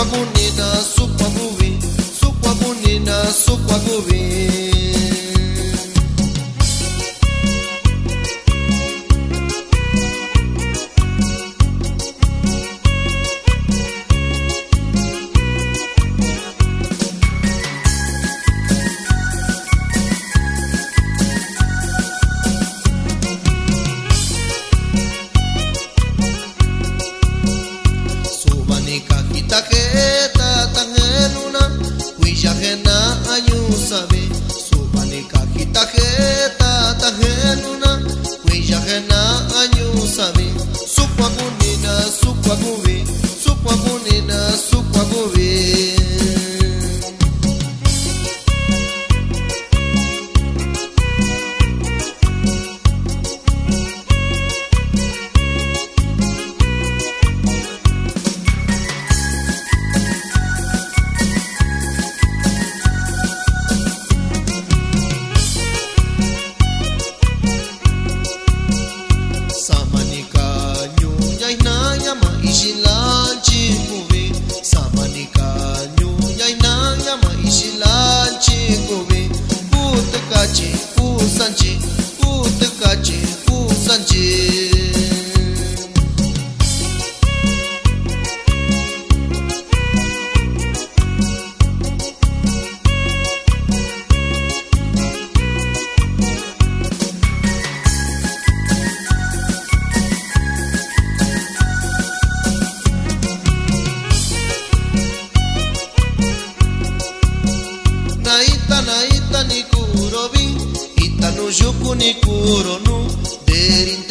Sukwa gunina, sukwa guvi Sukwa gunina, sukwa guvi sabe, Tajeta tajeluna, huillajena ayusabe, supanica tajeta sabe, su ayusabe, su supagubi. itana itani kurovin itanu yukuni kuronu derin